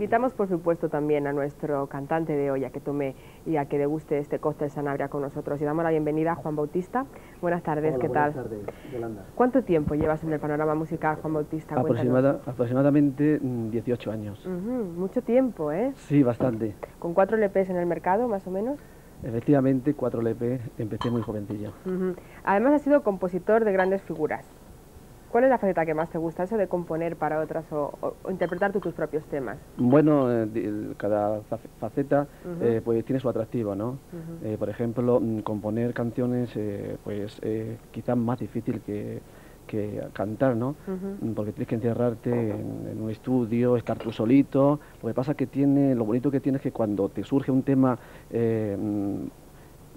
Invitamos, por supuesto, también a nuestro cantante de hoy a que tome y a que deguste este cóctel Sanabria con nosotros. Y damos la bienvenida a Juan Bautista. Buenas tardes, ¿qué tal? Buenas tardes, Yolanda. ¿Cuánto tiempo llevas en el panorama musical, Juan Bautista? Aproximada, aproximadamente 18 mm, años. mucho tiempo, ¿eh? Sí, bastante. ¿Con cuatro LPs en el mercado, más o menos? Efectivamente, cuatro LP, empecé muy jovencillo. Además, has sido compositor de grandes figuras. ¿Cuál es la faceta que más te gusta? ¿Eso de componer para otras o, interpretar tus propios temas? Bueno, eh, cada faceta eh, pues tiene su atractivo, ¿no? Eh, por ejemplo, mm, componer canciones pues quizás más difícil que, cantar, ¿no? Mm, porque tienes que encerrarte en, un estudio, estar tú solito. Lo que pasa que tiene, lo bonito que tiene es que cuando te surge un tema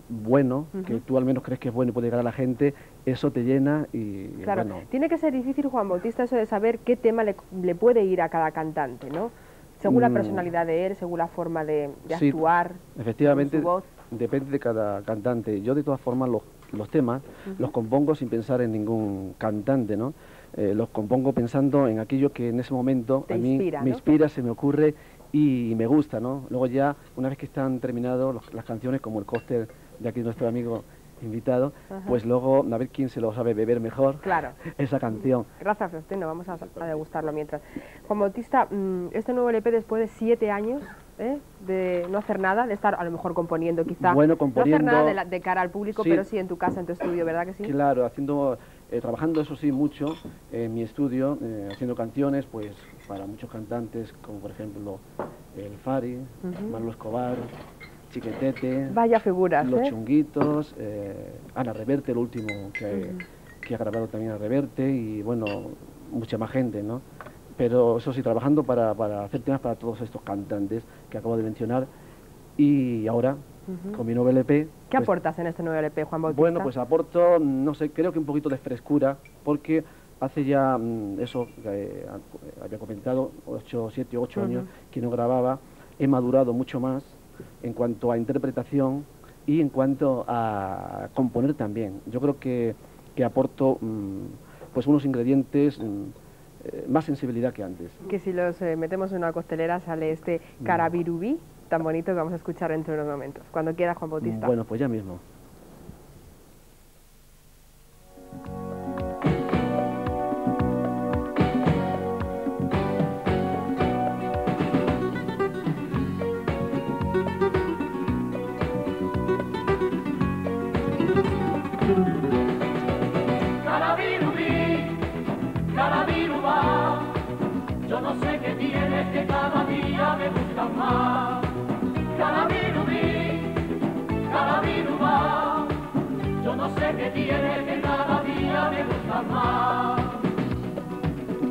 bueno, que tú al menos crees que es bueno y puede llegar a la gente, eso te llena y claro, tiene que ser difícil, Juan Bautista, eso de saber qué tema le, puede ir a cada cantante, ¿no? Según la mm. personalidad de él, según la forma de, actuar, efectivamente, voz. depende de cada cantante. Yo de todas formas los, temas los compongo sin pensar en ningún cantante, ¿no? Eh, los compongo pensando en aquello que en ese momento a mí me inspira, se me ocurre y me gusta, ¿no? Luego ya, una vez que están terminadas las canciones, como el cóctel de aquí nuestro amigo invitado, pues luego a ver quién se lo sabe beber mejor claro. esa canción. Gracias, Faustino, vamos a, degustarlo mientras. Juan Bautista, mm, este nuevo LP después de siete años ¿eh? de no hacer nada, de estar a lo mejor componiendo quizá, bueno, componiendo, no hacer nada de, cara al público, pero sí en tu casa, en tu estudio, ¿verdad que sí? Claro, haciendo, eh, trabajando eso sí mucho en mi estudio, eh, haciendo canciones pues para muchos cantantes, como por ejemplo el Fari, Marlo Escobar, Chiquetete. Vaya figuras, Los ¿eh? Chunguitos, eh, Ana Reverte, el último que, que, ha grabado también a Reverte, y bueno, mucha más gente, ¿no? Pero eso sí, trabajando para, para hacer temas para todos estos cantantes que acabo de mencionar. Y ahora, con mi nuevo LP... ¿Qué pues aportas en este nuevo LP, Juan Bautista? Bueno, pues aporto, no sé, creo que un poquito de frescura, porque hace ya mm, eso, eh, había comentado, 8, 7, 8 años que no grababa, he madurado mucho más, en cuanto a interpretación y en cuanto a componer también. Yo creo que, que aporto mm, pues unos ingredientes, mm, eh, más sensibilidad que antes. Que si los eh, metemos en una costelera sale este carabirubí tan bonito que vamos a escuchar dentro de unos momentos. Cuando quiera, Juan Bautista. Bueno, pues ya mismo.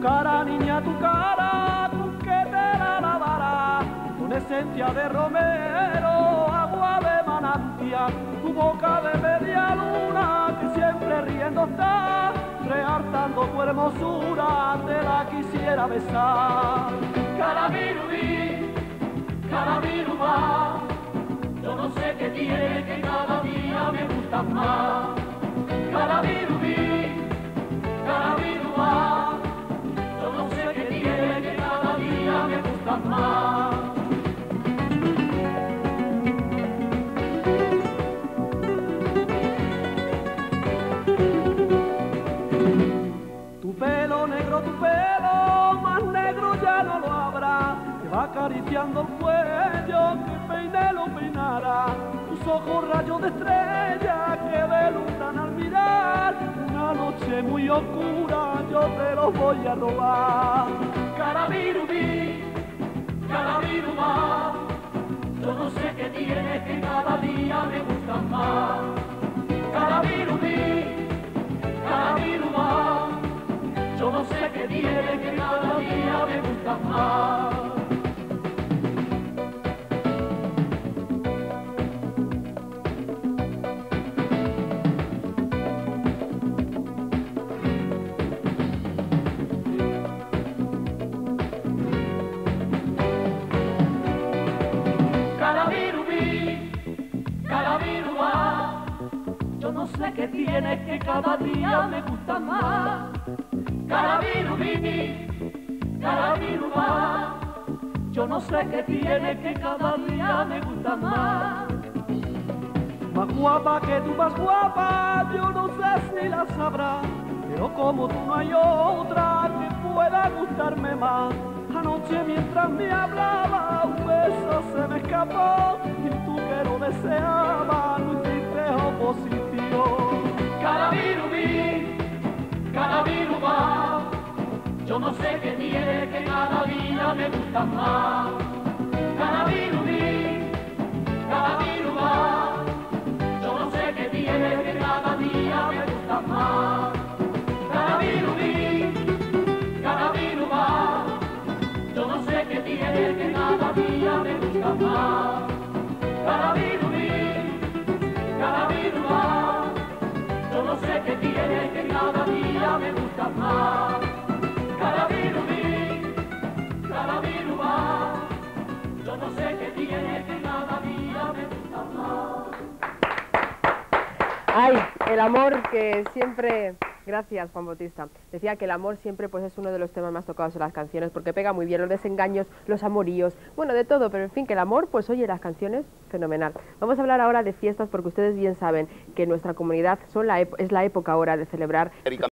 Cara, niña, tu cara, con que te la lavará, con esencia de romero, agua de manantial, tu boca de media luna, que siempre riendo está, rehartando tu hermosura, te la quisiera besar. Carabirubí, carabirubá, yo no sé qué tiene que cada día me gusta más. Acariciando el cuello, que peine lo peinará. Tus ojos rayos de estrella que delumbran al mirar. Una noche muy oscura yo te los voy a robar. Carabirubí Carabirubá, yo no sé qué tiene que cada día me gusta más. Carabirubí, Carabirubá, yo no sé qué tiene que cada día me gusta más. Que tienes que cada día me gusta más. Carabirubí, carabirubá, Yo no sé qué tiene que cada día me gusta más. Más guapa que tú, más guapa, yo no sé si la sabrás. Pero como tú no hay otra que pueda gustarme más. Anoche mientras me hablaba un beso se me escapó y tú que lo deseaba no hiciste oposición. Yo no sé qué tiene que cada día me gusta más. Carabirubí, carabirubá, yo no sé qué tiene que cada día me gusta más. Ay, el amor que siempre... Gracias, Juan Bautista. Decía que el amor siempre pues, es uno de los temas más tocados en las canciones porque pega muy bien los desengaños, los amoríos, bueno, de todo, pero en fin, que el amor, pues oye, las canciones, fenomenal. Vamos a hablar ahora de fiestas porque ustedes bien saben que nuestra comunidad es la época ahora de celebrar